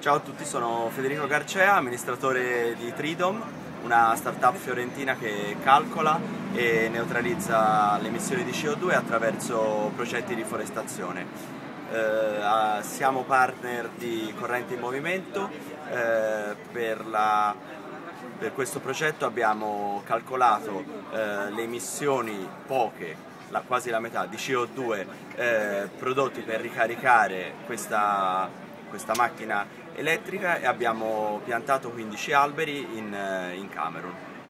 Ciao a tutti, sono Federico Garcea, amministratore di Tridom, una startup fiorentina che calcola e neutralizza le emissioni di CO2 attraverso progetti di forestazione. Eh, siamo partner di Corrente in Movimento, eh, per, la, per, questo progetto abbiamo calcolato eh, le emissioni poche la, quasi la metà di CO2 eh, prodotti per ricaricare questa, questa macchina elettrica e abbiamo piantato 15 alberi in, in Camerun.